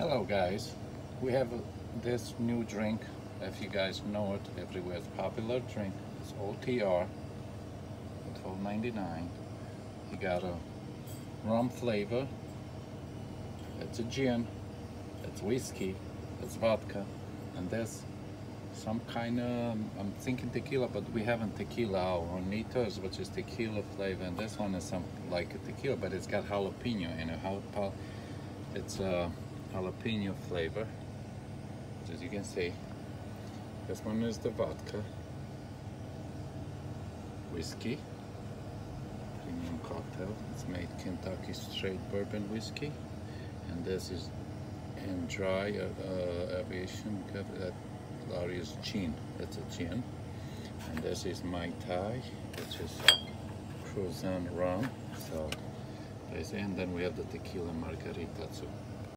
Hello guys, we have this new drink, if you guys know it, everywhere it's popular drink, it's OTR, $12.99. You got a rum flavor, it's a gin, it's whiskey, it's vodka, and there's some kind of, I'm thinking tequila, but we haven't tequila. Our Hornitos, which is tequila flavor, and this one is some like a tequila, but it's got jalapeno in it. Jalap it's a jalapeno flavor, as you can see. This one is the vodka, whiskey, premium cocktail. It's made Kentucky straight bourbon whiskey, and this is in dry uh, uh, aviation. Uh, Larios gin. That's a gin. And this is Mai Tai, which is Cruzan rum. So, and then we have the tequila margarita too.